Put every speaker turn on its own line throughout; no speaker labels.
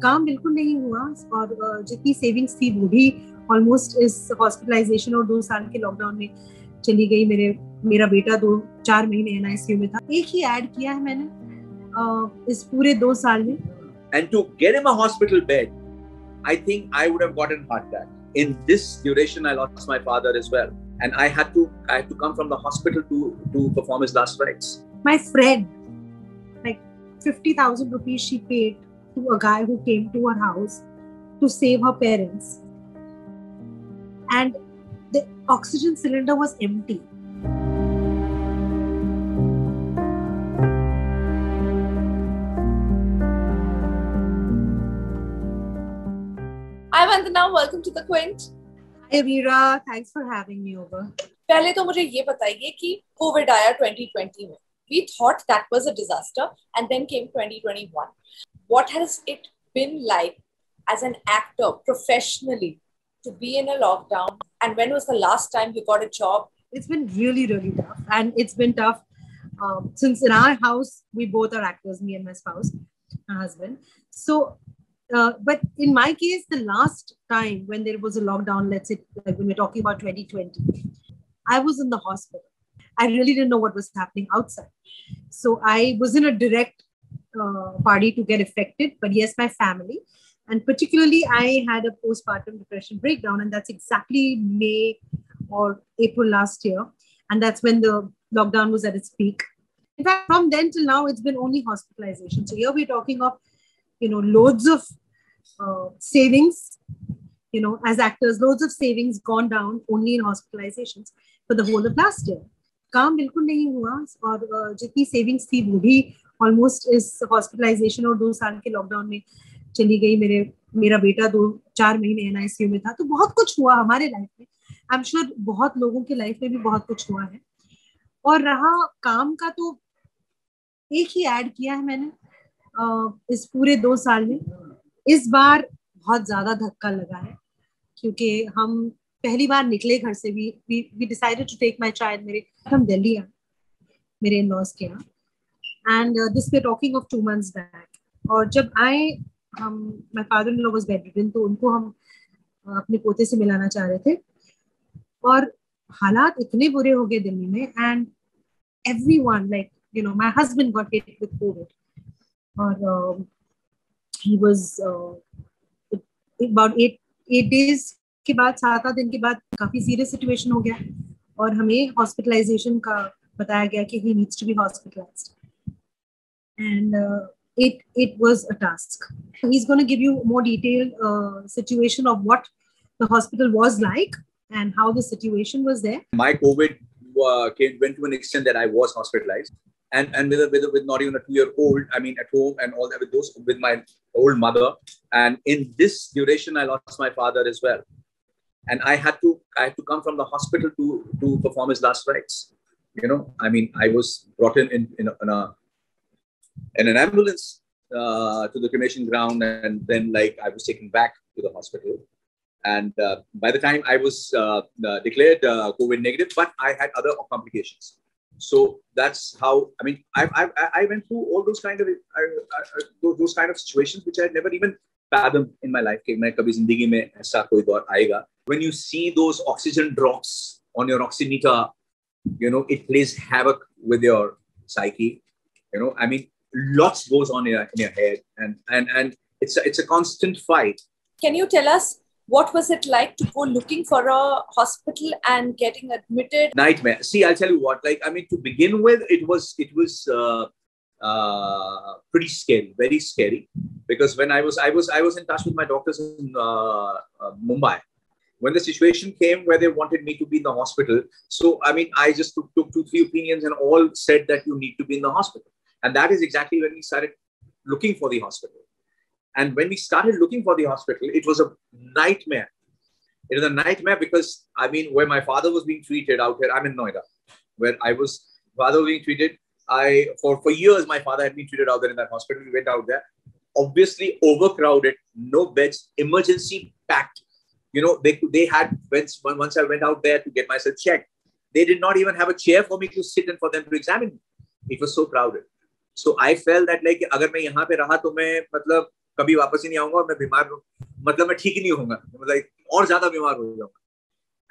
काम बिल्कुल नहीं हुआ और जितनी सेविंग्स थी वो भी ऑलमोस्ट इस हॉस्पिटलाइजेशन और दो साल के लॉकडाउन में चली गई। मेरे मेरा बेटा दो चार महीने एनआईसीयू में था। एक ही ऐड किया है मैंने इस पूरे दो साल में।
And to get him a hospital bed I think I would have gotten heart attack in this duration I lost my father as well and I had to I had to come from the hospital to to perform his last rites.
My friend, like fifty thousand rupees, she paid to a guy who came to her house to save her parents, and the oxygen cylinder was empty.
Hi Vandana, welcome to the Quint.
Hi Veera, thanks for having me over.
पहले तो मुझे ये बताइए कि Covid आया 2020 में. we thought that was a disaster and then came 2021. What has it been like as an actor professionally to be in a lockdown? And when was the last time you got a job?
It's been really, really tough. And it's been tough um, since in our house, we both are actors, me and my spouse, my husband. So uh, but in my case, the last time when there was a lockdown, let's say like when we're talking about 2020, I was in the hospital. I really didn't know what was happening outside. So I was in a direct uh, party to get affected, but yes, my family. And particularly, I had a postpartum depression breakdown, and that's exactly May or April last year. And that's when the lockdown was at its peak. In fact, from then till now, it's been only hospitalization. So here we're talking of, you know, loads of uh, savings, you know, as actors, loads of savings gone down only in hospitalizations for the whole of last year. काम बिल्कुल नहीं हुआ और जितनी savings थी वो भी almost इस हॉस्पिटलाइजेशन और दो साल के लॉकडाउन में चली गई। मेरे, मेरा बेटा दो, चार महीने एन एनआईसीयू में था। तो बहुत कुछ हुआ हमारे लाइफ में। आई एम श्योर बहुत लोगों के लाइफ में भी बहुत कुछ हुआ है। और रहा काम का तो एक ही ऐड किया है मैंने इस पूरे दो साल में। इस बार बहुत ज़्यादा धक्का लगा है, क्योंकि हम पहली बार निकले घर से भी we decided to take my child मेरे हम दिल्ली आए मेरे इन लॉज के यहाँ। And this we talking of two months back और जब आए हम my father in law was bedridden तो उनको हम uh, अपने पोते से मिलाना चाह रहे थे। और हालात इतने बुरे हो गए दिल्ली में and everyone like you know my husband got hit with covid और he was about eight eight days के बाद सात आठ दिन के बाद काफ़ी सीरियस सिचुएशन हो गया और हमें हॉस्पिटलाइजेशन का बताया गया कि he needs to be hospitalised and it it was a task he's going to give you more detailed uh, situation of what the hospital was like and how the situation was there
my covid uh, came went to an extent that i was hospitalized and and with, a, with, a, with not even a two year old i mean at home and all that with those with my old mother and in this duration i lost my father as well and I had to I had to come from the hospital to to perform his last rites. You know, I mean, I was brought in in, in, a, in, a, in an ambulance uh, to the cremation ground, and then like I was taken back to the hospital. And uh, by the time I was uh, uh declared uh, COVID negative, but I had other complications. So that's how I mean I, I, I went through all those kind of uh, those kind of situations which I had never even fathomed in my life कि मैं कभी जिंदगी में ऐसा कोई दौर आएगा when you see those oxygen drops on your oximeter, you know, it plays havoc with your psyche. You know, I mean, lots goes on in your, in your head and, and, and it's a, it's a constant fight.
Can you tell us what was it like to go looking for a hospital and getting admitted?
Nightmare. See, I'll tell you what, like, I mean, to begin with, it was, it was, uh, uh, pretty scary, very scary. Because when I was, I was, I was in touch with my doctors in uh, uh Mumbai, when the situation came where they wanted me to be in the hospital, so I mean, I just took, took two, three opinions and all said that you need to be in the hospital. And that is exactly when we started looking for the hospital. And when we started looking for the hospital, it was a nightmare. It was a nightmare because, I mean, where my father was being treated out here, I'm in Noida, where I was, father was being treated. I, for, for years, my father had been treated out there in that hospital. We went out there, obviously overcrowded, no beds, emergency packed you know, they they had once once I went out there to get myself checked, they did not even have a chair for me to sit and for them to examine me. It was so crowded. So I felt that like अगर मैं यहाँ पे रहा तो मैं मतलब कभी वापस ही नहीं आऊंगा और मैं बीमार मतलब मैं ठीक ही नहीं होऊंगा मतलब और ज्यादा बीमार हो जाऊंगा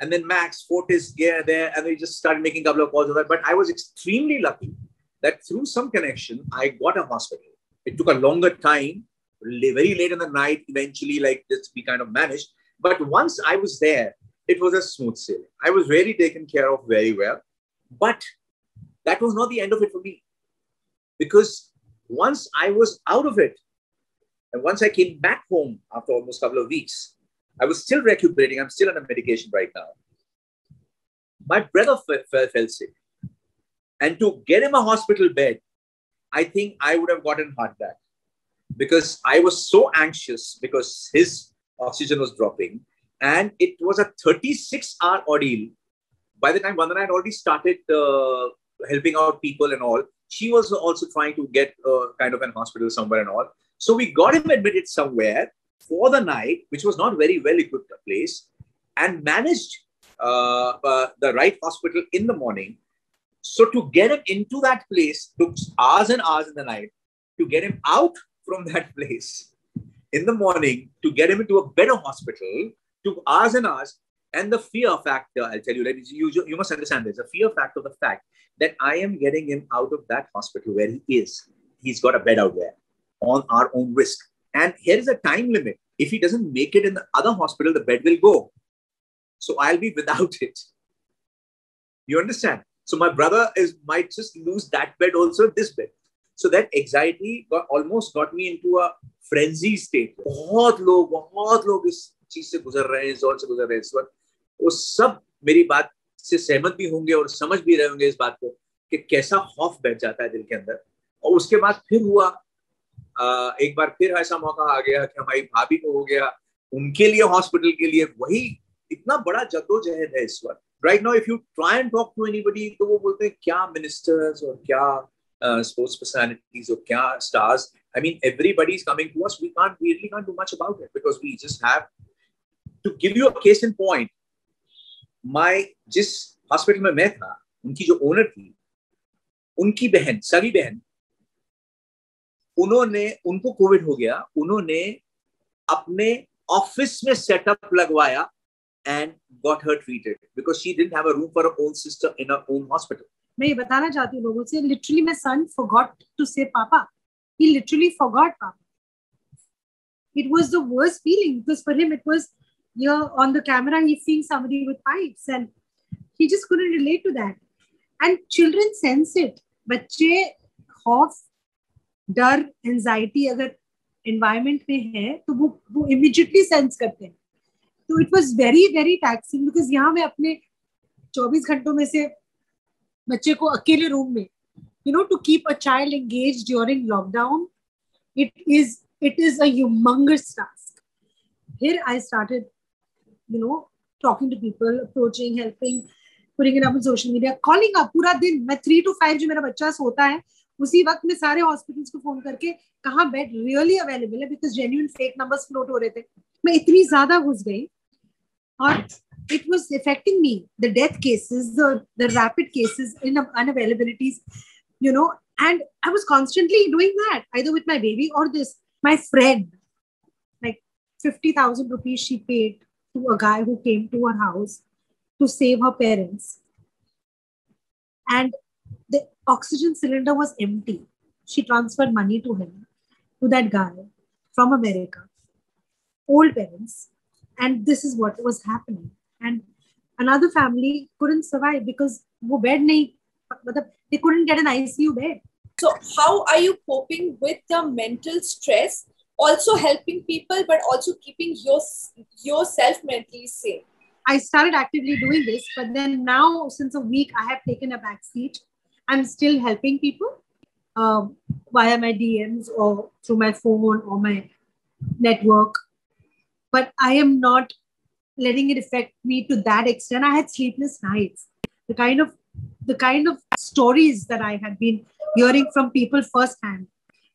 and then Max, Fortis, yeah, there, and we just started making a couple of calls of that. But I was extremely lucky that through some connection, I got a hospital. It took a longer time, very late in the night, eventually, like this, we kind of managed. But once I was there, it was a smooth sailing. I was really taken care of very well. But that was not the end of it for me. Because once I was out of it, and once I came back home after almost a couple of weeks, I was still recuperating. I'm still on a medication right now. My brother fell, fell sick. And to get him a hospital bed, I think I would have gotten heart attack because I was so anxious because his oxygen was dropping. And it was a 36 hour ordeal. By the time Vandana had already started uh, helping out people and all, she was also trying to get uh, kind of an hospital somewhere and all. So we got him admitted somewhere for the night, which was not very well equipped place, and managed uh, uh, the right hospital in the morning. So to get him into that place took hours and hours in the night. To get him out from that place in the morning, to get him into a better hospital took hours and hours. And the fear factor, I'll tell you, that you, you must understand this. The fear factor of the fact that I am getting him out of that hospital where he is. He's got a bed out there on our own risk. And here is a time limit. If he doesn't make it in the other hospital, the bed will go. So I'll be without it. You understand? So my brother is might just lose that bed also, this bed. So that anxiety got, almost got me into a frenzy state. बहुत लोग बहुत लोग इस चीज़ से गुजर रहे हैं, इस दौर से गुजर रहे हैं, इस वक्त। वो सब मेरी बात से सहमत भी होंगे और समझ भी रहे होंगे इस बात को कि कैसा खौफ बैठ जाता है दिल के अंदर। और उसके बाद फिर हुआ एक बार फिर ऐसा मौका आ गया कि हमारी भाभी को हो गया, उनके लिए, हॉस्पिटल के लिए। वही इतना बड़ा जद्दोजहद है इस वक्त। Right now if you try and talk to anybody तो वो बोलते हैं, क्या मिनिस्टर्स और क्या स्पोर्ट्स पर्सनालिटीज और क्या stars I mean, everybody is coming to us. We can't, we really can't do much about it because we just have to give you a case in point. My जिस hospital में मैं था उनकी जो owner थी उनकी बहन सगी बहन उन्होंने उनको कोविड हो गया उन्होंने अपने ऑफ़िस में सेटअप लगवाया and got her treated because she didn't have a room for own sister in own hospital
मैं ये बताना चाहती हूँ लोगों से literally my son forgot to say papa. He literally forgot papa it was the worse feeling for him it was yeah on the camera he seen him with pipe and he just could relate to that and children sense it बच्चे खौफ, डर anxiety अगर environment में है तो वो वो immediately sense करते हैं। तो it was very very taxing because यहाँ मैं अपने चौबीस घंटों में से बच्चे को अकेले रूम में you know to keep a child engage during lockdown it is it is a humongous task you know, talking to people, approaching, helping, putting it up on social media, calling up पूरा दिन। मैं three to five जो मेरा बच्चा सोता है उसी वक्त में सारे हॉस्पिटल्स को फ़ोन करके कहा बेड रियली अवेलेबल है because genuine fake numbers float हो रहे थे। मैं इतनी ज़्यादा घुस गई it was affecting me the death cases the the rapid cases in unavailabilities you know and i was constantly doing that either with my baby or this my friend like 50000 rupees she paid to a guy who came to her house to save her parents and the oxygen cylinder was empty. She transferred money to him, to that guy from America, old parents. And this is what was happening. And another family couldn't survive because wo bed nahi, they couldn't get an ICU bed.
So, how are you coping with the mental stress? Also helping people, but also keeping your, yourself mentally safe.
I started actively doing this, but then now, since a week, I have taken a back seat I'm still helping people um, via my DMs or through my phone or my network. But I am not letting it affect me to that extent. I had sleepless nights. The kind of the kind of stories that I had been hearing from people firsthand,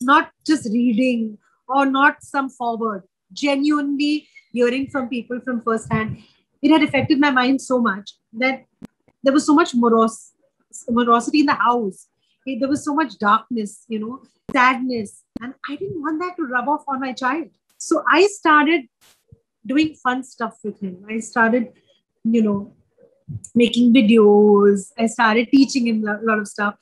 not just reading or not some forward, genuinely hearing from people from firsthand, it had affected my mind so much that there was so much morose morosity in the house. There was so much darkness, you know, sadness. And I didn't want that to rub off on my child. So I started doing fun stuff with him. I started, you know, making videos. I started teaching him a lot of stuff.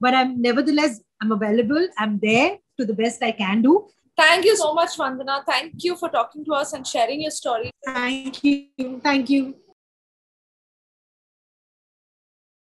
But I'm nevertheless, I'm available. I'm there to the best I can do.
Thank you so much, Vandana. Thank you for talking to us and sharing your story.
Thank you. Thank you.